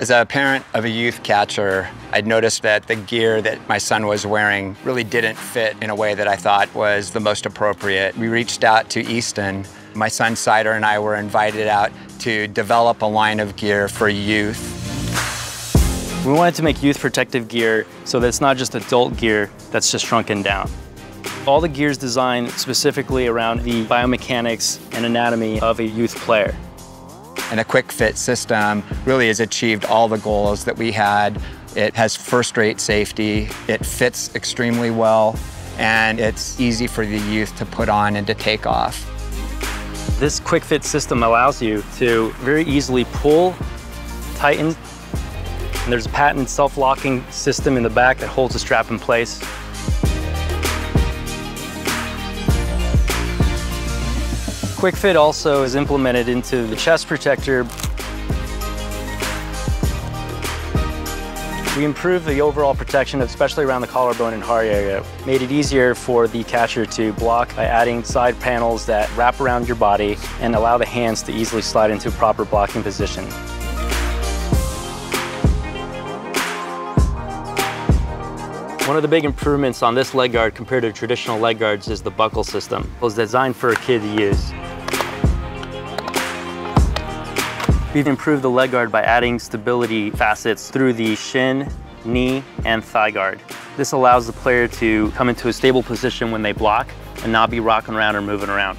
As a parent of a youth catcher, I'd noticed that the gear that my son was wearing really didn't fit in a way that I thought was the most appropriate. We reached out to Easton. My son Cider and I were invited out to develop a line of gear for youth. We wanted to make youth protective gear so that it's not just adult gear that's just shrunken down. All the gear is designed specifically around the biomechanics and anatomy of a youth player. And a QwikFit system really has achieved all the goals that we had. It has first rate safety, it fits extremely well, and it's easy for the youth to put on and to take off. This QwikFit system allows you to very easily pull, tighten, and there's a patented self-locking system in the back that holds the strap in place. QwikFit also is implemented into the chest protector. We improved the overall protection, especially around the collarbone and heart area. Made it easier for the catcher to block by adding side panels that wrap around your body and allow the hands to easily slide into a proper blocking position. One of the big improvements on this leg guard compared to traditional leg guards is the buckle system. It was designed for a kid to use. We've improved the leg guard by adding stability facets through the shin, knee, and thigh guard. This allows the player to come into a stable position when they block and not be rocking around or moving around.